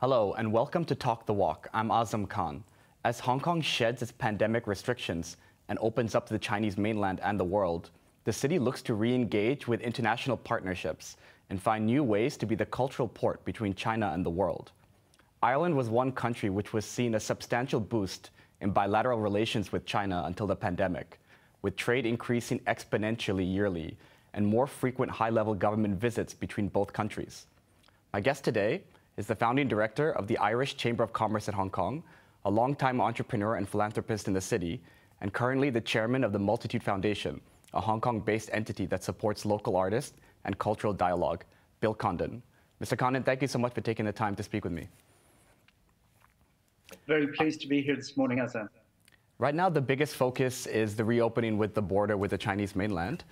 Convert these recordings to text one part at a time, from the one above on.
Hello, and welcome to Talk the Walk. I'm Azam Khan. As Hong Kong sheds its pandemic restrictions and opens up to the Chinese mainland and the world, the city looks to re engage with international partnerships and find new ways to be the cultural port between China and the world. Ireland was one country which was seen a substantial boost in bilateral relations with China until the pandemic, with trade increasing exponentially yearly and more frequent high level government visits between both countries. My guest today is the founding director of the Irish Chamber of Commerce in Hong Kong, a longtime entrepreneur and philanthropist in the city, and currently the chairman of the Multitude Foundation, a Hong Kong based entity that supports local artists and cultural dialogue, Bill Condon. Mr. Condon, thank you so much for taking the time to speak with me. Very pleased to be here this morning, Azam. Right now, the biggest focus is the reopening with the border with the Chinese mainland.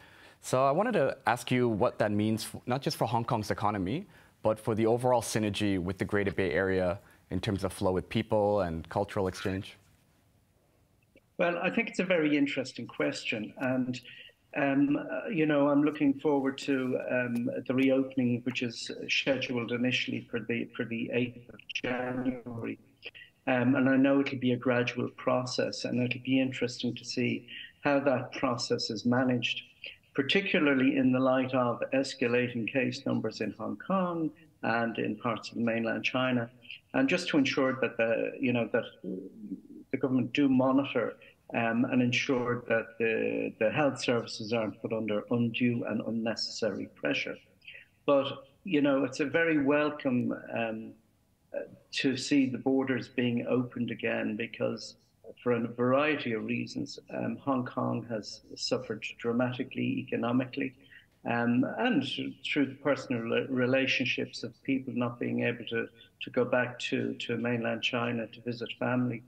So I wanted to ask you what that means, not just for Hong Kong's economy, but for the overall synergy with the Greater Bay Area in terms of flow with people and cultural exchange. Well, I think it's a very interesting question. And um, you know, I'm looking forward to um, the reopening, which is scheduled initially for the for the 8th of January. Um, and I know it'll be a gradual process, and it'll be interesting to see how that process is managed, particularly in the light of escalating case numbers in Hong Kong and in parts of mainland China, and just to ensure that the you know that the government do monitor um, and ensure that the, the health services aren't put under undue and unnecessary pressure. But, you know, it's a very welcome um, uh, to see the borders being opened again because for a variety of reasons, um, Hong Kong has suffered dramatically economically. Um, and through the personal relationships of people not being able to, to go back to, to mainland China to visit family.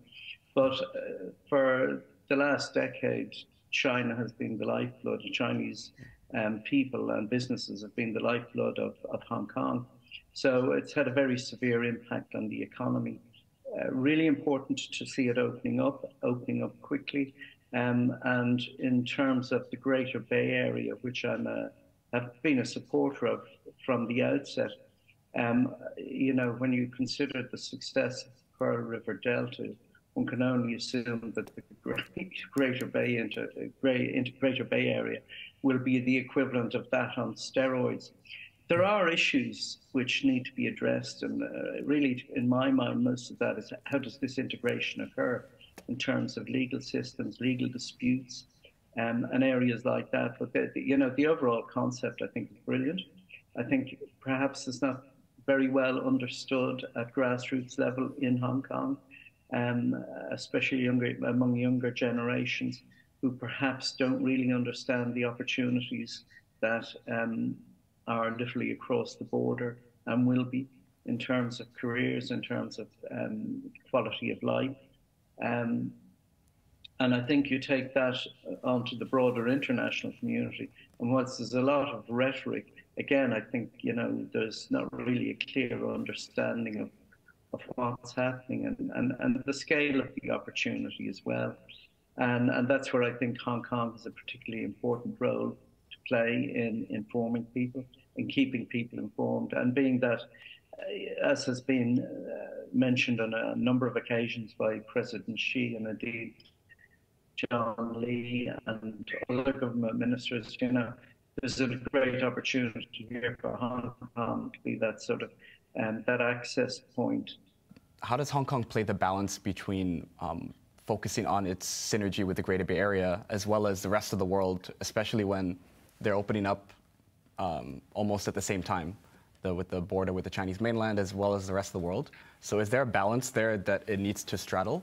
But uh, for the last decade, China has been the lifeblood. The Chinese um, people and businesses have been the lifeblood of, of Hong Kong. So it's had a very severe impact on the economy. Uh, really important to see it opening up, opening up quickly. Um, and in terms of the Greater Bay Area, which I'm a, have been a supporter of from the outset, um, you know, when you consider the success of the Pearl River Delta, one can only assume that the Greater Bay into, Greater Bay Area will be the equivalent of that on steroids. There are issues which need to be addressed, and uh, really, in my mind, most of that is how does this integration occur in terms of legal systems, legal disputes, um, and areas like that. But the, the, you know, the overall concept, I think, is brilliant. I think perhaps it's not very well understood at grassroots level in Hong Kong um, especially younger, among younger generations who perhaps don't really understand the opportunities that um, are literally across the border and will be in terms of careers, in terms of um, quality of life. Um, and I think you take that onto the broader international community. And whilst there's a lot of rhetoric, again, I think, you know, there's not really a clear understanding of of what's happening and, and, and the scale of the opportunity as well. And, and that's where I think Hong Kong has a particularly important role to play in informing people and keeping people informed. And being that, uh, as has been uh, mentioned on a number of occasions by President Xi and indeed John Lee and other government ministers, you know, there's a great opportunity here for Hong Kong to be that sort of and that access point. How does Hong Kong play the balance between um, focusing on its synergy with the Greater Bay Area as well as the rest of the world, especially when they're opening up um, almost at the same time the, with the border with the Chinese mainland as well as the rest of the world? So is there a balance there that it needs to straddle?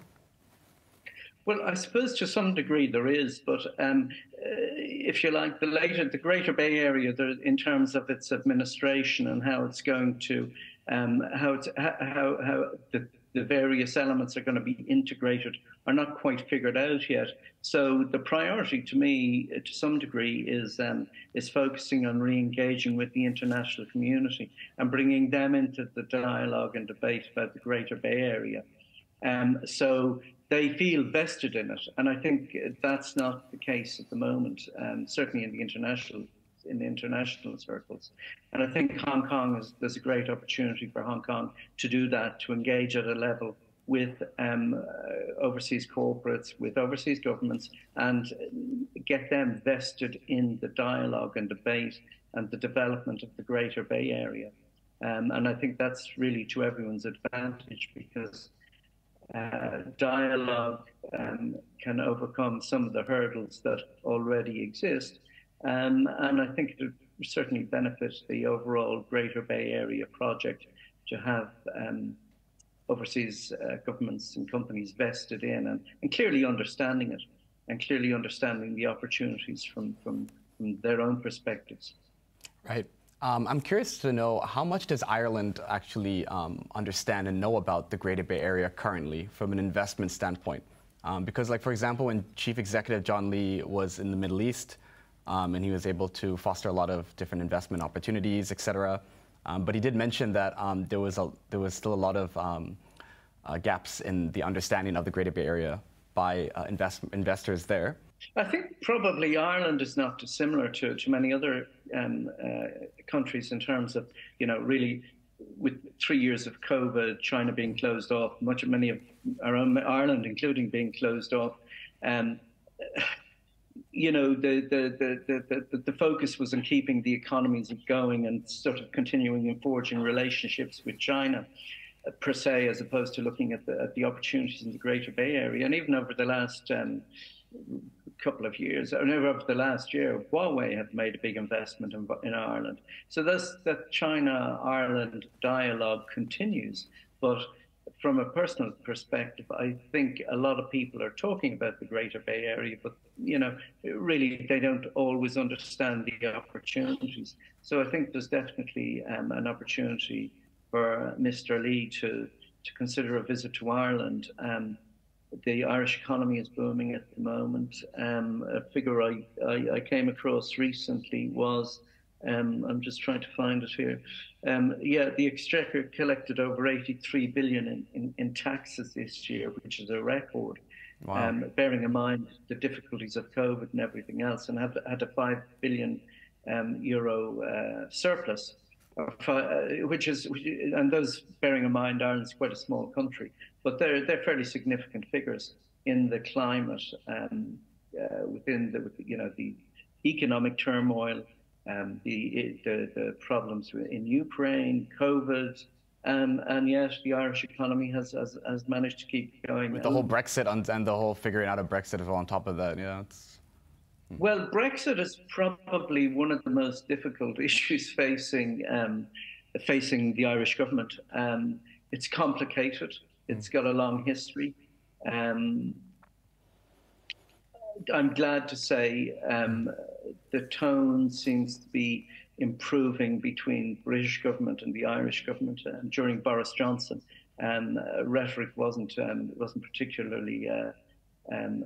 Well, I suppose to some degree there is, but um, if you like, the later, the Greater Bay Area, in terms of its administration and how it's going to um, how, it's, how, how the, the various elements are going to be integrated are not quite figured out yet. So the priority to me, to some degree, is um, is focusing on re-engaging with the international community and bringing them into the dialogue and debate about the Greater Bay Area. Um, so they feel vested in it, and I think that's not the case at the moment. Um, certainly in the international in the international circles. And I think Hong Kong is there's a great opportunity for Hong Kong to do that, to engage at a level with um, uh, overseas corporates, with overseas governments, and get them vested in the dialogue and debate and the development of the Greater Bay Area. Um, and I think that's really to everyone's advantage because uh, dialogue um, can overcome some of the hurdles that already exist. Um, and I think it would certainly benefit the overall Greater Bay Area project to have um, overseas uh, governments and companies vested in and, and clearly understanding it and clearly understanding the opportunities from, from, from their own perspectives. Right. Um, I'm curious to know how much does Ireland actually um, understand and know about the Greater Bay Area currently from an investment standpoint? Um, because, like for example, when Chief Executive John Lee was in the Middle East, um, and he was able to foster a lot of different investment opportunities, et cetera. Um, but he did mention that um, there was a, there was still a lot of uh, gaps in the understanding of the Greater Bay Area by uh, invest investors there. I think probably Ireland is not dissimilar to, to many other um, uh, countries in terms of, you know, really with three years of COVID, China being closed off, much of many of our own Ireland, including being closed off. Um, you know, the, the, the, the, the focus was on keeping the economies going and sort of continuing and forging relationships with China uh, per se, as opposed to looking at the, at the opportunities in the Greater Bay Area. And even over the last um, couple of years, or over the last year, Huawei have made a big investment in, in Ireland. So this, that China-Ireland dialogue continues. But from a personal perspective, I think a lot of people are talking about the Greater Bay Area, but you know, really they don't always understand the opportunities. So I think there's definitely um, an opportunity for Mr. Lee to to consider a visit to Ireland. Um, the Irish economy is booming at the moment. Um, a figure I, I, I, came across recently was, um, I'm just trying to find it here. Um, yeah, the Exchequer collected over 83 billion in, in, in taxes this year, which is a record. Wow. Um, bearing in mind the difficulties of COVID and everything else, and had, had a 5 billion um, euro uh, surplus. Uh, which is, and those bearing in mind Ireland's quite a small country, but they're they're fairly significant figures in the climate um, uh, within the you know the economic turmoil, um, the, the the problems in Ukraine, COVID. Um, and yet, the Irish economy has, has, has managed to keep going. With the whole Brexit and, and the whole figuring out of Brexit on top of that, yeah. It's... Hmm. Well, Brexit is probably one of the most difficult issues facing um, facing the Irish government. Um, it's complicated. It's got a long history. Um, I'm glad to say um, the tone seems to be improving between British government and the Irish government um, during Boris Johnson. Um, uh, rhetoric wasn't wasn't particularly uh,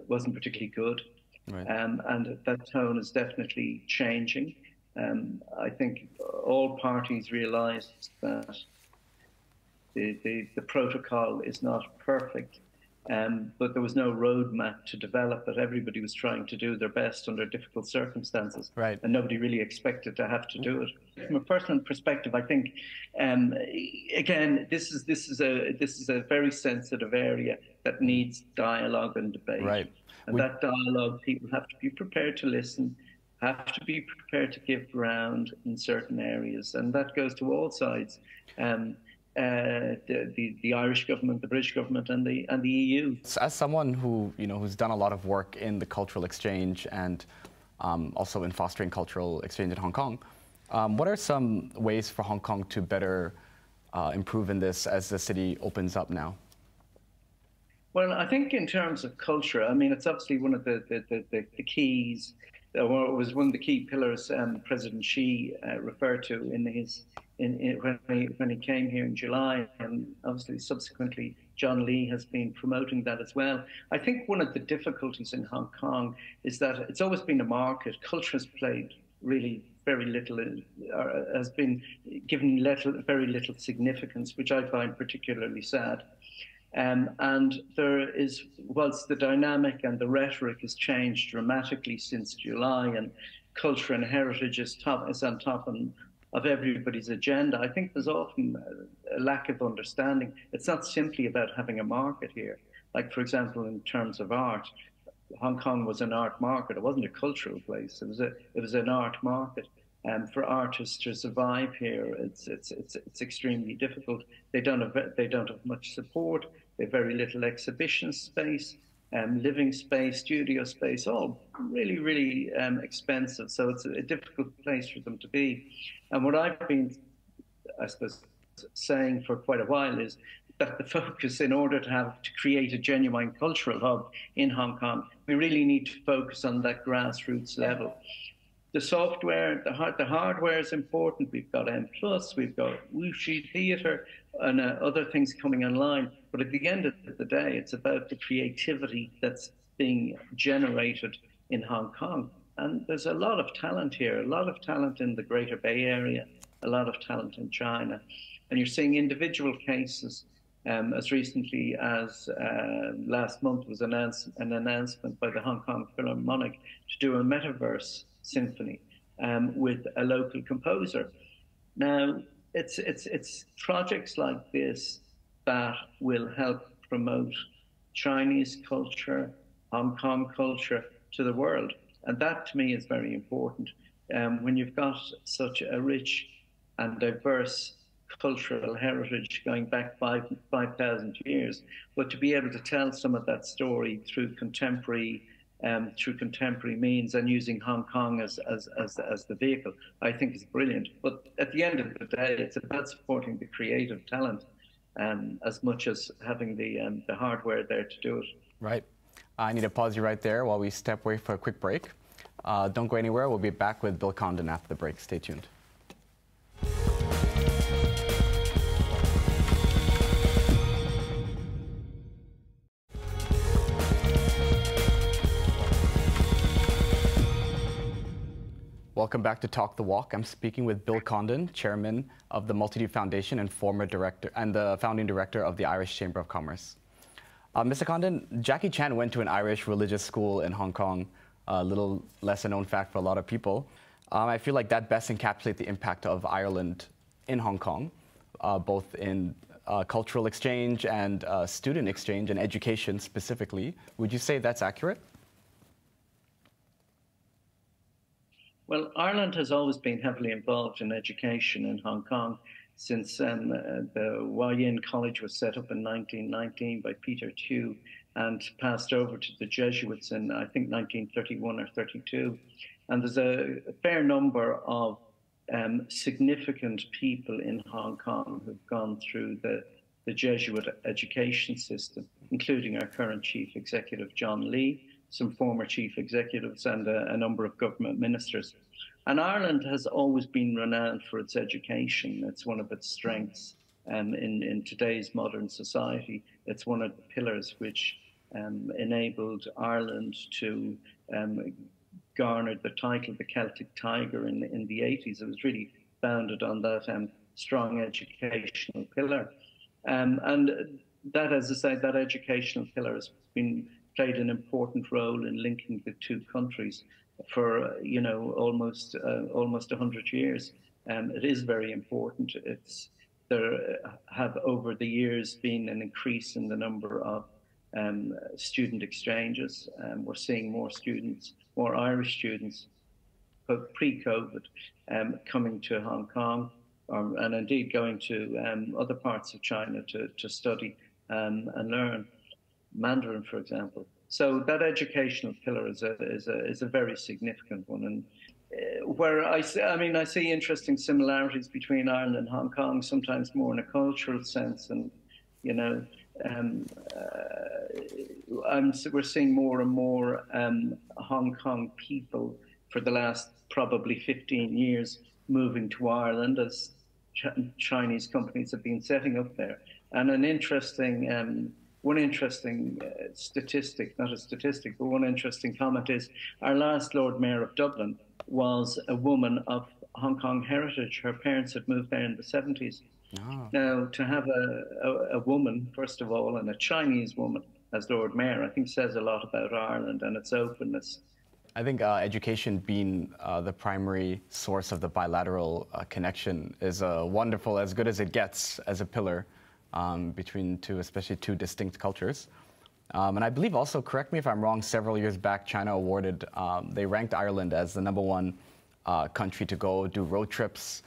wasn't particularly good. Right. Um, and that tone is definitely changing. Um, I think all parties realise that the, the, the, protocol is not perfect, um, but there was no roadmap to develop it. Everybody was trying to do their best under difficult circumstances, right. and nobody really expected to have to do it. From a personal perspective, I think um, again this is this is a this is a very sensitive area that needs dialogue and debate. Right. And we, that dialogue, people have to be prepared to listen, have to be prepared to give ground in certain areas, and that goes to all sides. Um, uh, the, the, the, Irish government, the British government, and the and the EU. As someone who you know who's done a lot of work in the cultural exchange and um, also in fostering cultural exchange in Hong Kong, um, what are some ways for Hong Kong to better uh, improve in this as the city opens up now? Well, I think in terms of culture, I mean, it's obviously one of the, the, the, the keys, or it was one of the key pillars um, President Xi uh, referred to in his in, in, when, he, when he came here in July, and obviously subsequently John Lee has been promoting that as well. I think one of the difficulties in Hong Kong is that it's always been a market. Culture has played really very little, uh, has been given little, very little significance, which I find particularly sad. Um, and there is, whilst the dynamic and the rhetoric has changed dramatically since July, and culture and heritage is, top, is on top of everybody's agenda, I think there's often a lack of understanding. It's not simply about having a market here. Like, for example, in terms of art, Hong Kong was an art market. It wasn't a cultural place. It was a it was an art market. And for artists to survive here, it's it's it's it's extremely difficult. They don't have they don't have much support. They have very little exhibition space, um, living space, studio space, all really really um, expensive. So it's a, a difficult place for them to be. And what I've been, I suppose, saying for quite a while is that the focus, in order to have to create a genuine cultural hub in Hong Kong, we really need to focus on that grassroots level. The software, the, hard, the hardware is important. We've got M Plus, we've got Xiqu Theatre, and uh, other things coming online. But at the end of the day, it's about the creativity that's being generated in Hong Kong. And there's a lot of talent here, a lot of talent in the Greater Bay Area, a lot of talent in China. And you're seeing individual cases um, as recently as uh, last month was announced, an announcement by the Hong Kong Philharmonic to do a metaverse symphony um, with a local composer. Now, it's, it's, it's projects like this that will help promote Chinese culture, Hong Kong culture to the world. And that to me is very important. Um, when you've got such a rich and diverse cultural heritage going back five 5,000 years, but to be able to tell some of that story through contemporary um, through contemporary means and using Hong Kong as, as, as, as the vehicle, I think is brilliant. But at the end of the day, it's about supporting the creative talent um, as much as having the, um, the hardware there to do it. Right. I need to pause you right there while we step away for a quick break. Uh, don't go anywhere. We'll be back with Bill Condon after the break. Stay tuned. Welcome back to Talk the Walk. I'm speaking with Bill Condon, chairman of the Multitude Foundation and former director and the founding director of the Irish Chamber of Commerce. Uh, Mr. Condon, Jackie Chan went to an Irish religious school in Hong Kong, a little lesser known fact for a lot of people. Um, I feel like that best encapsulates the impact of Ireland in Hong Kong, uh, both in uh, cultural exchange and uh, student exchange and education specifically. Would you say that's accurate? Well, Ireland has always been heavily involved in education in Hong Kong since um, uh, the Wah Yan College was set up in 1919 by Peter Tsui and passed over to the Jesuits in, I think, 1931 or 32. And there's a, a fair number of um, significant people in Hong Kong who've gone through the, the Jesuit education system, including our current chief executive, John Lee, some former chief executives, and a, a number of government ministers. And Ireland has always been renowned for its education. It's one of its strengths um, in, in today's modern society. It's one of the pillars which um, enabled Ireland to um, garner the title of the Celtic Tiger in, in the 80s. It was really founded on that um, strong educational pillar. Um, and that, as I say, that educational pillar has been played an important role in linking the two countries for you know almost uh, almost hundred years. Um, it is very important. It's there have over the years been an increase in the number of um, student exchanges. Um, we're seeing more students, more Irish students, pre-COVID, um, coming to Hong Kong, um, and indeed going to um, other parts of China to to study and learn. Mandarin, for example. So that educational pillar is a is a is a very significant one, and uh, where I see, I mean, I see interesting similarities between Ireland and Hong Kong, sometimes more in a cultural sense, and you know, um, uh, we're seeing more and more um, Hong Kong people for the last probably 15 years moving to Ireland as Ch Chinese companies have been setting up there. And an interesting um, one interesting uh, statistic, not a statistic, but one interesting comment is our last Lord Mayor of Dublin was a woman of Hong Kong heritage. Her parents had moved there in the 70s. Oh. Now, to have a, a, a, woman, first of all, and a Chinese woman as Lord Mayor, I think says a lot about Ireland and its openness. I think uh, education being uh, the primary source of the bilateral uh, connection is uh, wonderful, as good as it gets as a pillar um, between two, especially two distinct cultures. Um, and I believe also, correct me if I'm wrong, several years back, China awarded, um, they ranked Ireland as the number one uh, country to go do road trips.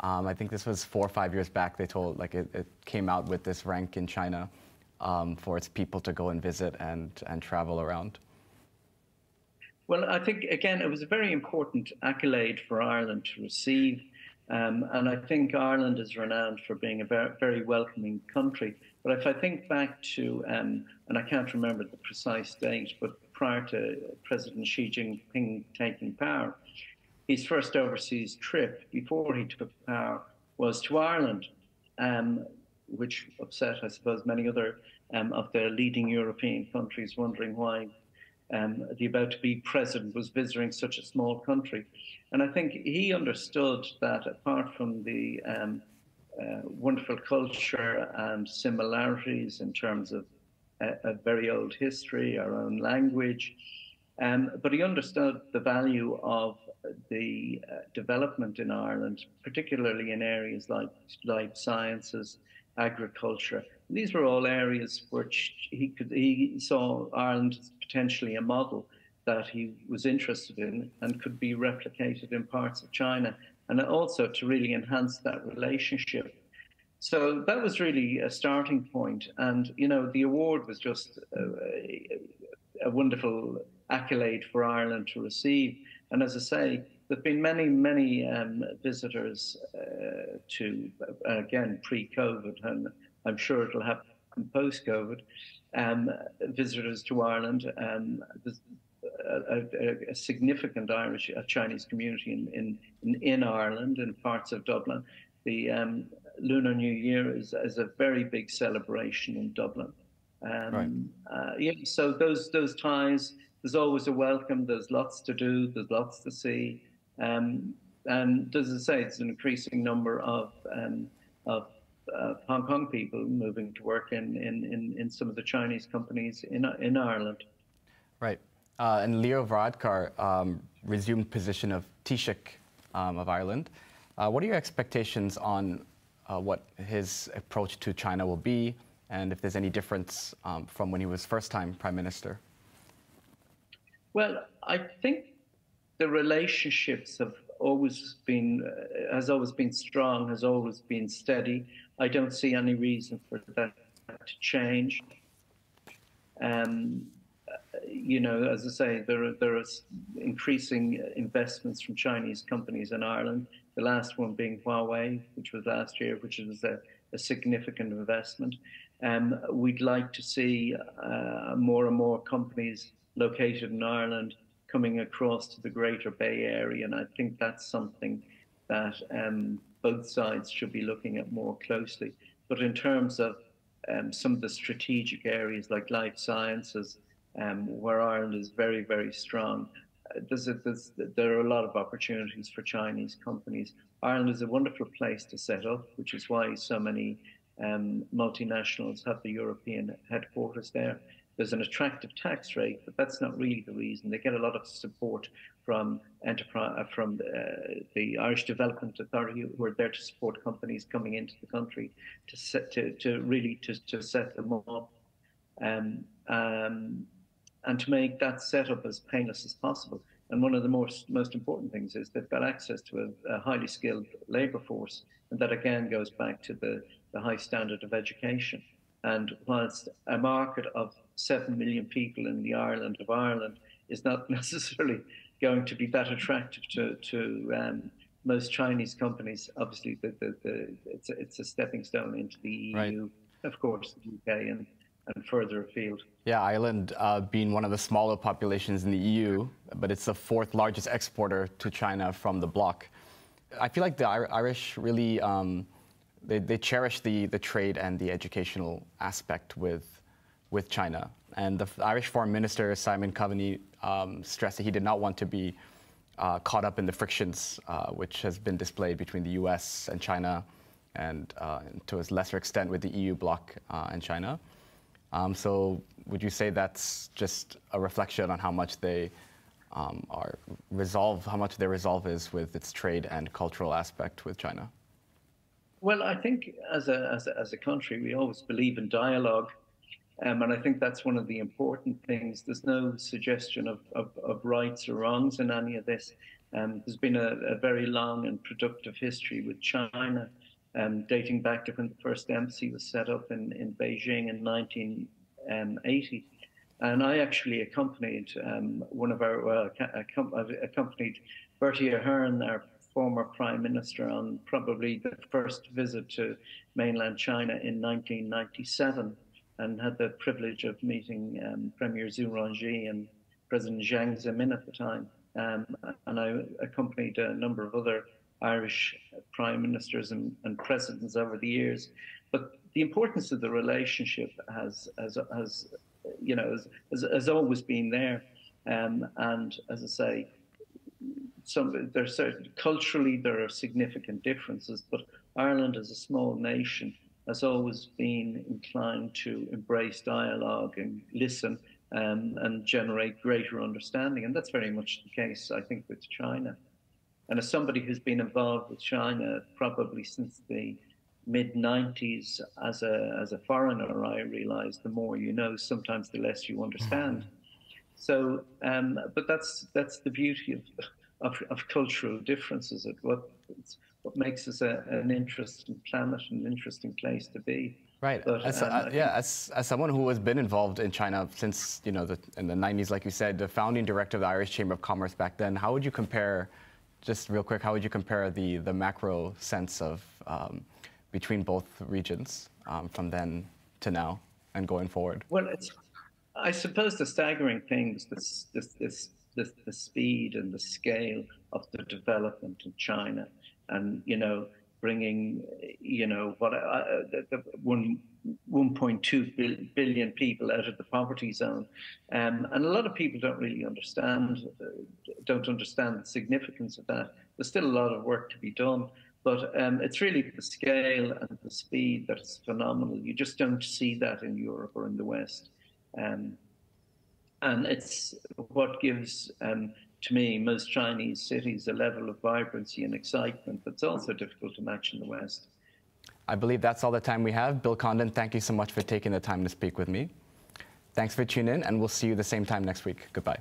Um, I think this was four or five years back. They told, like, it, it came out with this rank in China um, for its people to go and visit and, and travel around. Well, I think, again, it was a very important accolade for Ireland to receive. Um, and I think Ireland is renowned for being a very, very welcoming country. But if I think back to, um, and I can't remember the precise date, but prior to President Xi Jinping taking power, his first overseas trip before he took power was to Ireland, um, which upset, I suppose, many other um, of the leading European countries, wondering why um, the about to be president was visiting such a small country. And I think he understood that apart from the um, uh, wonderful culture and similarities in terms of a, a very old history, our own language. Um, but he understood the value of the uh, development in Ireland, particularly in areas like life sciences, agriculture. These were all areas which he could he saw Ireland as potentially a model that he was interested in and could be replicated in parts of China and also to really enhance that relationship. So that was really a starting. And, you know, the award was just a, a wonderful accolade for Ireland to receive. And as I say, there've been many, many um, visitors uh, to, again, pre-COVID, and I'm sure it'll happen post-COVID, um, visitors to Ireland. Um, a, a, a, significant Irish, a Chinese community in, in, in Ireland and parts of Dublin. The um, Lunar New Year is, is, a very big celebration in Dublin. Um, right. Uh, yeah, so those those ties, there's always a welcome. There's lots to do. There's lots to see. Um, and as I say, it's an increasing number of um, of uh, Hong Kong people moving to work in, in, in, in, some of the Chinese companies in in Ireland. Right. Uh, and Leo Varadkar um, resumed position of Taoiseach um, of Ireland. Uh, what are your expectations on uh, what his approach to China will be, and if there's any difference um, from when he was first-time prime minister? Well, I think the relationships have always been uh, has always been strong, has always been steady. I don't see any reason for that to change. Um, you know, as I say, there are, there are increasing investments from Chinese companies in Ireland. The last one being Huawei, which was last year, which is a, a significant investment. Um, we'd like to see uh, more and more companies located in Ireland coming across to the Greater Bay Area, and I think that's something that um, both sides should be looking at more closely. But in terms of um, some of the strategic areas like life sciences, um, where Ireland is very, very strong. Uh, there's a, there's, there are a lot of opportunities for Chinese companies. Ireland is a wonderful place to set up, which is why so many um, multinationals have the European headquarters there. There's an attractive tax rate, but that's not really the reason. They get a lot of support from enterprise, uh, from uh, the Irish Development Authority, who are there to support companies coming into the country to set, to, to really to, to set them up. Um, um, and to make that setup as painless as possible. And one of the most, most important things is they've got access to a, a highly skilled labour force. And that again goes back to the, the high standard of education. And whilst a market of 7 million people in the Ireland of Ireland is not necessarily going to be that attractive to, to um, most Chinese companies, obviously the, the, the, it's, a, it's a stepping stone into the EU, right. of course, the UK and and further afield. Yeah, Ireland uh, being one of the smaller populations in the EU, but it's the fourth largest exporter to China from the bloc. I feel like the Irish really um, they, they cherish the, the trade and the educational aspect with, with China. And the Irish Foreign Minister, Simon Coveney, um, stressed that he did not want to be uh, caught up in the frictions uh, which has been displayed between the US and China and uh, to a lesser extent with the EU bloc uh, and China. Um, so would you say that's just a reflection on how much they um, are resolve, how much their resolve is with its trade and cultural aspect with China? Well, I think as a, as a, as a country, we always believe in dialogue. Um, and I think that's one of the important things. There's no suggestion of, of, of rights or wrongs in any of this. Um, there's been a, a, very long and productive history with China, um, dating back to when the first embassy was set up in, in Beijing in 1980. And I actually accompanied um, one of our, well, accompanied Bertie Ahern, our former prime minister, on probably the first visit to mainland China in 1997 and had the privilege of meeting um, Premier Zhu Rongji and President Jiang Zemin at the time. Um, and I accompanied a number of other Irish prime ministers and, and, presidents over the years. But the importance of the relationship has, has, has you know, has, has always been there. Um, and as I say, some there's certain, culturally there are significant differences, but Ireland as a small nation has always been inclined to embrace dialogue and listen um, and generate greater understanding. And that's very much the case, I think, with China. And as somebody who's been involved with China probably since the mid 90s as a, as a foreigner, I realized the more you know, sometimes the less you understand. Mm-hmm. So, um, but that's that's the beauty of, of, of cultural differences. It what what makes us a, an interesting planet, and an interesting place to be. Right. But, as, um, uh, yeah, as, as someone who has been involved in China since you know the, in the 90s, like you said, the founding director of the Irish Chamber of Commerce back then. How would you compare, just real quick, how would you compare the the macro sense of um, between both regions um, from then to now and going forward? Well, it's, I suppose the staggering thing is this, this, this, this, the speed and the scale of the development in China, and you know, bringing, you know, what uh, the, the one 1.2 billion people out of the poverty zone, um, and a lot of people don't really understand, uh, don't understand the significance of that. There's still a lot of work to be done. But um, it's really the scale and the speed that's phenomenal. You just don't see that in Europe or in the West. Um, and it's what gives, um, to me, most Chinese cities a level of vibrancy and excitement that's also difficult to match in the West. I believe that's all the time we have. Bill Condon, thank you so much for taking the time to speak with me. Thanks for tuning in, and we'll see you the same time next week. Goodbye.